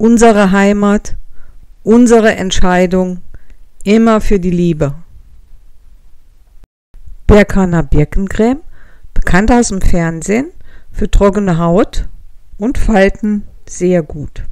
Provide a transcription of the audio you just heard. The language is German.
unsere Heimat, unsere Entscheidung, immer für die Liebe. Bergkaner Birkencreme, bekannt aus dem Fernsehen, für trockene Haut und Falten sehr gut.